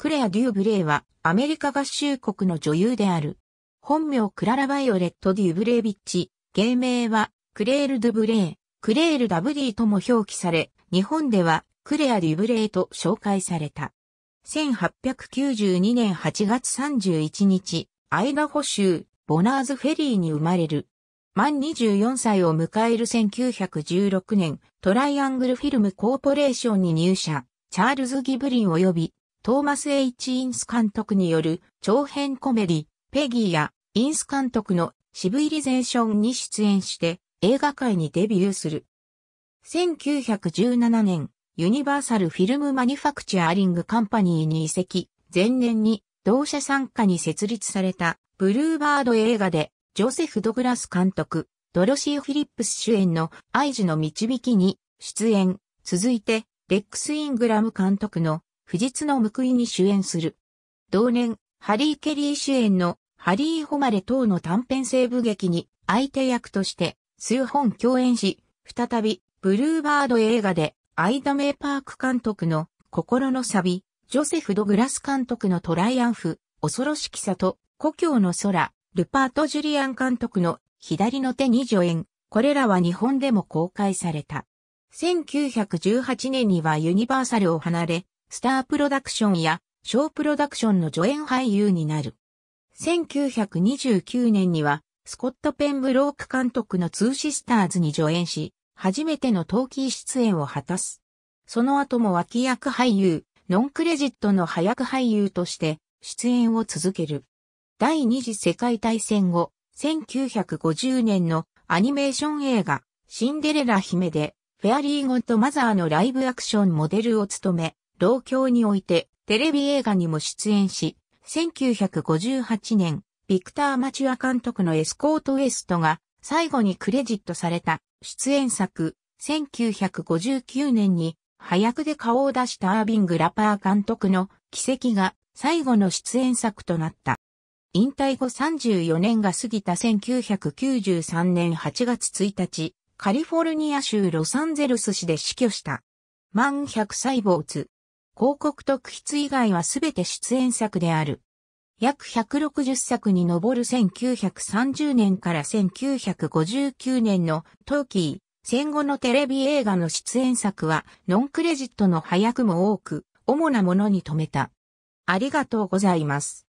クレア・デューブレイはアメリカ合衆国の女優である。本名クララ・バイオレット・デューブレイビッチ、芸名はクレール・ドゥブレイ、クレール・ダブリーとも表記され、日本ではクレア・デュブレイと紹介された。1892年8月31日、アイダホ州、ボナーズフェリーに生まれる。満24歳を迎える1916年、トライアングルフィルムコーポレーションに入社、チャールズ・ギブリン及びトーマス・ H・ インス監督による長編コメディ、ペギーやインス監督のシブイリゼーションに出演して映画界にデビューする。1917年、ユニバーサル・フィルム・マニュファクチャーリング・カンパニーに移籍、前年に同社参加に設立されたブルーバード映画でジョセフ・ドグラス監督、ドロシー・フィリップス主演の愛ジの導きに出演、続いて、レックス・イングラム監督の不実の報いに主演する。同年、ハリー・ケリー主演のハリー・ホマレ等の短編西部劇に相手役として数本共演し、再びブルーバード映画でアイダ・メイパーク監督の心のサビ、ジョセフ・ドグラス監督のトライアンフ、恐ろしき里、故郷の空、ルパート・ジュリアン監督の左の手に助演、これらは日本でも公開された。1918年にはユニバーサルを離れ、スタープロダクションやショープロダクションの助演俳優になる。1929年にはスコット・ペンブローク監督のツーシスターズに助演し、初めての陶器出演を果たす。その後も脇役俳優、ノンクレジットの早役俳優として出演を続ける。第二次世界大戦後、1950年のアニメーション映画、シンデレラ姫で、フェアリーゴッドマザーのライブアクションモデルを務め、同郷においてテレビ映画にも出演し、1958年、ビクター・マチュア監督のエスコート・ウエストが最後にクレジットされた出演作、1959年に早役で顔を出したアービング・ラパー監督の奇跡が最後の出演作となった。引退後34年が過ぎた1993年8月1日、カリフォルニア州ロサンゼルス市で死去した。満100細胞図。広告特筆以外はすべて出演作である。約160作に上る1930年から1959年のトーキー、戦後のテレビ映画の出演作はノンクレジットの早くも多く、主なものに止めた。ありがとうございます。